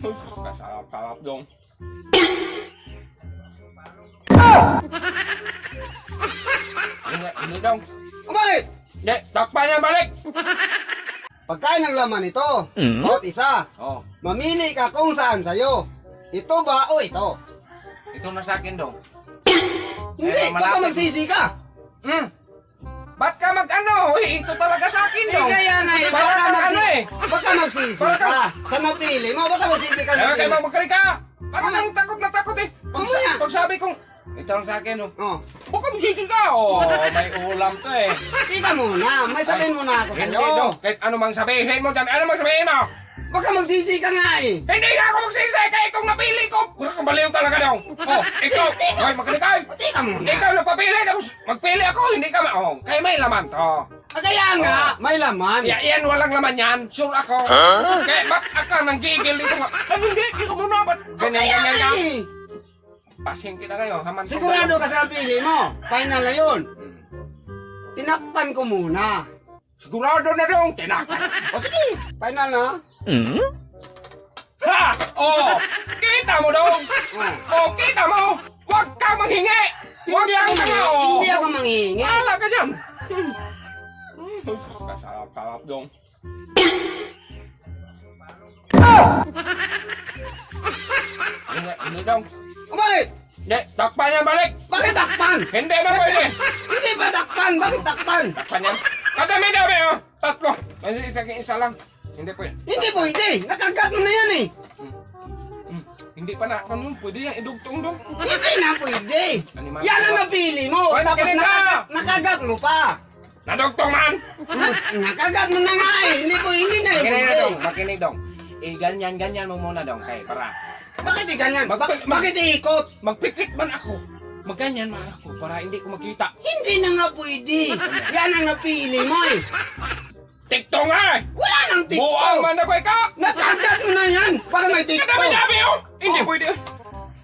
Kasarap-sarap dong. Hindi, hindi dong. Bakit? Hindi, takpan niya balik. Pagkain ng laman ito, bawat isa, Oh, mamili ka kung saan sa'yo. Ito ba o ito? ito na sa akin dong. Hindi, Eh, baka magsisi ka. Hmm. Ka? Eh, ito talaga sa akin Eh, dong. kaya nga eh, Baka baka, ka ano magsi eh. baka magsisi Baka- ka. Sa napili mo, baka magsisi ka Eh, sa kayo magkali ka. Parang nang takot na takot eh. Pag, Mamaya. pag sabi kong, ito lang sa akin oh. Oh, Huwag ka magsisi ka. Oh, may ulam to eh. tika muna. May sabihin muna ako Hindi sa'yo. dong. Kahit ano mang sabihin mo dyan. Ano mang sabihin mo? Baka magsisi ka nga eh. Hindi nga ako magsisi kaya itong napili ko. Pura kang baliw talaga daw. Oh, ikaw. Hoy, magkalikay. Tika muna. Ikaw nagpapili tapos magpili ako. Hindi ka ma... Oh, kaya may laman to. Kaya nga, may laman. Ya, yan, walang laman yan. Sure ako. Kaya ba't ka nang gigil dito nga? Ay, hindi. Hindi ko muna. Ba't ganyan, Kaya ganyan nga ka? eh. Pasing kita kayo. Haman sa Sigurado ka sa napili mo. Final na yun. Tinakpan ko muna. Sigurado na dong. Tinakan. O sige, final na. Ha! Oh! Kita mo dong. Oh. Kasarap-sarap dong. Hindi, hindi dong. O bakit? Hindi, takpan niya balik. Bakit takpan? Hindi na pwede. Hindi ba takpan? Bakit takpan? Takpan yan. Kadami-dami oh. Tatlo. Kasi isa, isa lang. Hindi pwede. Hindi pwede. Nakagat mo na yan eh. Hmm. Hindi pa na. Ano yun? Pwede yan. Idugtong dong. Hindi na pwede. Animal. Yan ang napili mo. Hoy, Tapos nakinig ka! nakagat, nakagat mo pa. Nadugtong man. Na- nakagat mo na nga eh. Hindi po, hindi na Makinig na pwede. dong. Makinig dong. Eh, ganyan, ganyan mo muna dong. Kay, para. Bakit di ganyan? Mag- Bakit, bakit iikot? Magpikit man ako. Magganyan man ako para hindi ko makita. Hindi na nga pwede. Yan ang napili mo eh. TikTok nga eh! Wala nang Buang TikTok. man ako ikaw! Nakagat mo na yan. Baka may TikTok. Kadami-dami oh! Hindi Oh. pwede.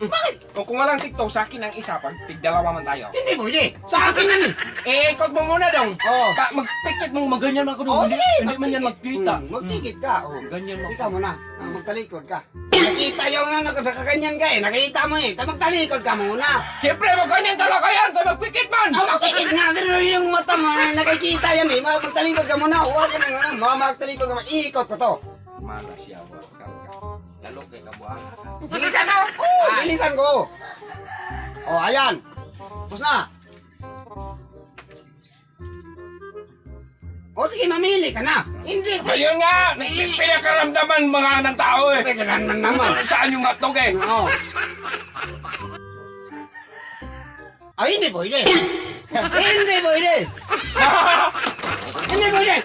Bakit? O kung walang TikTok, sa akin ang isa, pag tigdalawa man tayo. Hindi pwede. Sa akin yan eh. Eh, ikot mo muna dong. Oh. Pa, magpikit mo, maganyan man ako dong. Oh, Hindi- sige. Hindi man yan magkita. Hmm, magpikit ka. Oh. Ganyan mo. Ikaw muna. Ah, Magtalikod ka. Nakita yung na nakaganyan ka eh. Nakita mo eh. Ta- Magtalikod ka muna. Siyempre, maganyan talaga yan. Kaya magpikit man. Ah, magpikit nga. Pero yung mata mo, nakikita yan eh. Mag- Magtalikod ka muna. Huwag ka na nga. Magtalikod ka muna. Iikot ko to. Malas siya, wag ka. Lalo kay kabuhan. Bilisan mo. Oh, bilisan ko. Oh, ayan. Tapos na. O sige, mamili ka na. Hindi. Ayun nga, pinakaramdaman mga ng tao eh. Pagkalan man naman. Saan yung hotdog eh? Oo. Ay, hindi pwede. hindi pwede. Hindi pwede.